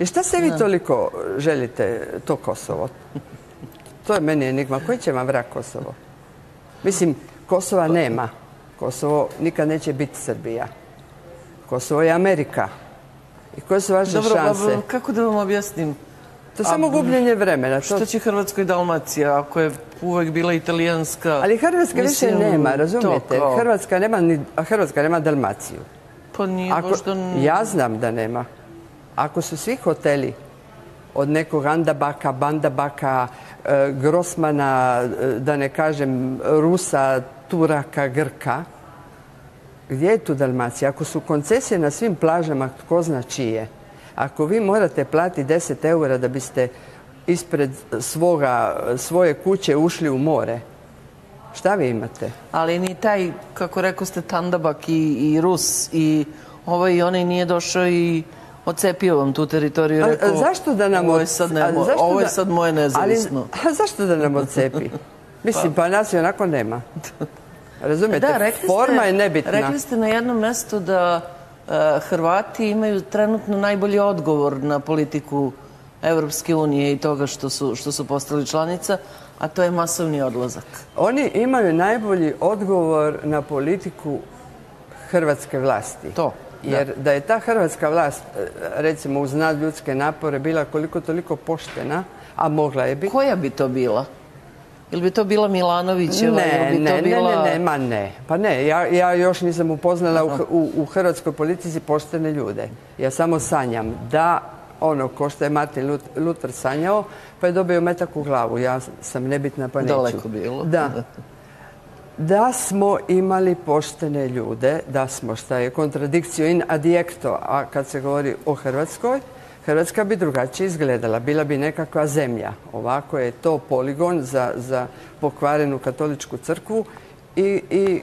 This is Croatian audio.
I šta se vi toliko želite to Kosovo? To je meni enigma. Koji će vam vrak Kosovo? Mislim, Kosova nema. Kosovo nikad neće biti Srbija. Kosovo je Amerika. I koje su vaše Dobro, šanse? a kako da vam objasnim? To je samo gubljenje vremena. To- Što će Hrvatskoj Dalmacija ako je uvek bila italijanska? Ali Hrvatska više nema, razumijete? kao- Hrvatska nema, ni, a Hrvatska nema Dalmaciju. Pa nije Ako, možda... ja znam da nema. Ako su svi hoteli od nekog Andabaka, Bandabaka, e, Grosmana, e, da ne kažem Rusa, Turaka, Grka, gdje je tu Dalmacija? Ako su koncesije na svim plažama, tko zna čije? Ako vi morate platiti 10 eura da biste ispred svoga, svoje kuće ušli u more, šta vi imate? Ali ni taj, kako rekao ste, Tandabak i, i Rus i ovaj i onaj nije došao i ocepio vam tu teritoriju. i A- a Rekao, zašto da nam Ovo je sad, ne, a mo- zašto ovo je da- sad moje nezavisno. Ali, a zašto da nam odcepi? Mislim, pa nas i onako nema. Razumijete? Da, Forma ste, je nebitna. Rekli ste na jednom mjestu da e, Hrvati imaju trenutno najbolji odgovor na politiku Evropske unije i toga što su, što su postali članica, a to je masovni odlazak. Oni imaju najbolji odgovor na politiku hrvatske vlasti. To. Jer da je ta hrvatska vlast, e, recimo uz nadljudske napore, bila koliko toliko poštena, a mogla je biti, Koja bi to bila? Ili bi to bila Milanovićeva? Ne, ili bi ne, to ne, bila... ne, ne, ma ne. Pa ne, ja, ja još nisam upoznala u, u, u hrvatskoj politici poštene ljude. Ja samo sanjam da ono ko što je Martin Lut- Luther sanjao, pa je dobio metak u glavu. Ja sam nebitna pa neću. Daleko bilo. Da. Da smo imali poštene ljude, da smo, šta je kontradikcio in adjekto, a kad se govori o Hrvatskoj, Hrvatska bi drugačije izgledala, bila bi nekakva zemlja. Ovako je to poligon za, za pokvarenu katoličku crkvu i, i